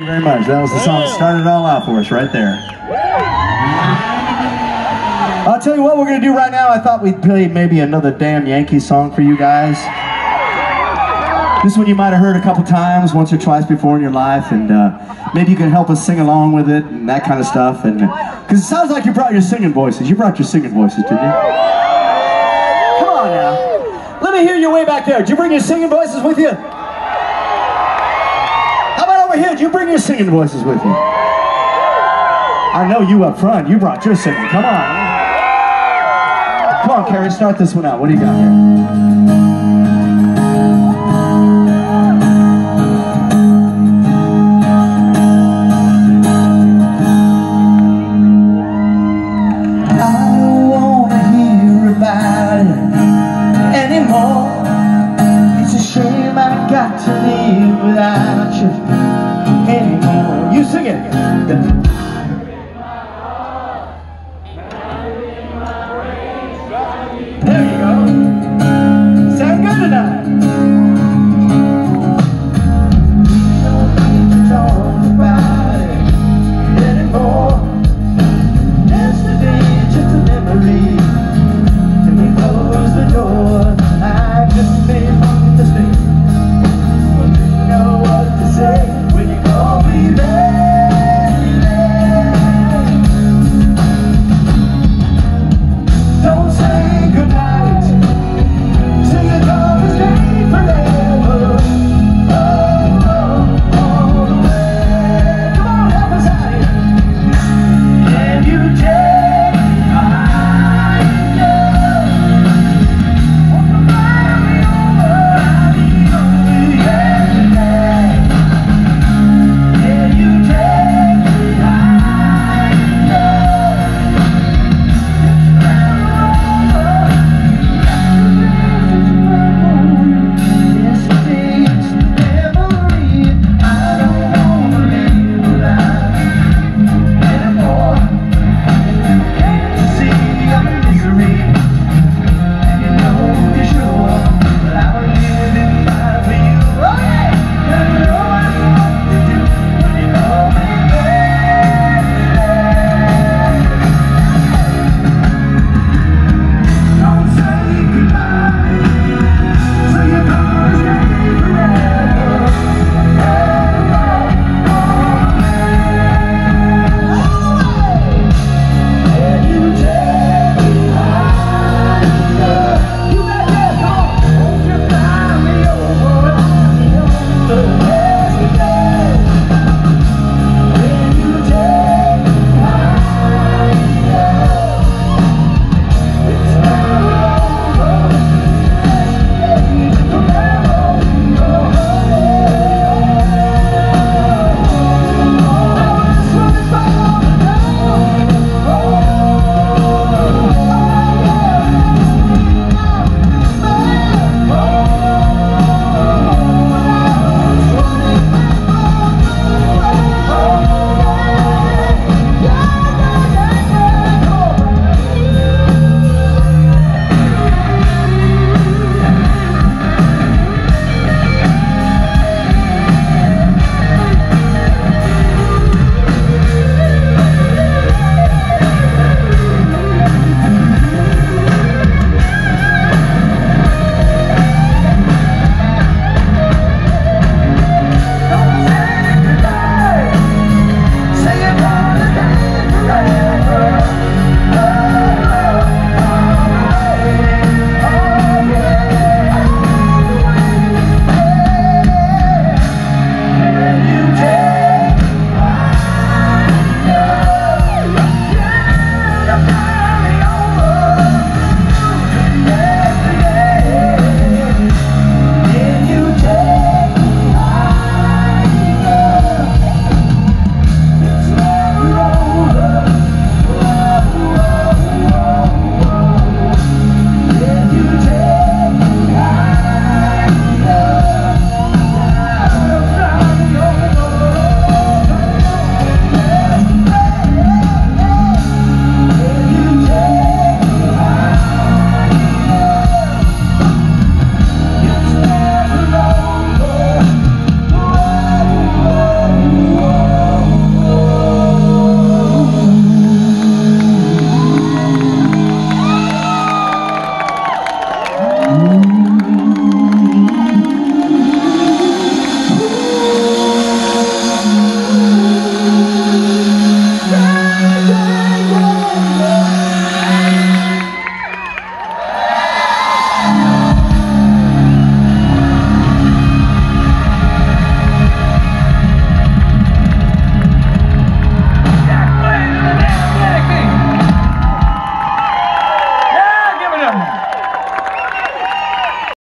you very much. That was the song that started it all out for us right there. I'll tell you what we're going to do right now. I thought we'd play maybe another damn Yankee song for you guys. This one you might have heard a couple times, once or twice before in your life, and uh, maybe you can help us sing along with it and that kind of stuff. And Because it sounds like you brought your singing voices. You brought your singing voices, didn't you? Come on now. Let me hear you way back there. Did you bring your singing voices with you? Over here? You bring your singing voices with you? I know you up front. You brought your singing. Come on. Come on, Keri, start this one out. What do you got here? I don't wanna hear about it anymore. It's a shame I got to live without you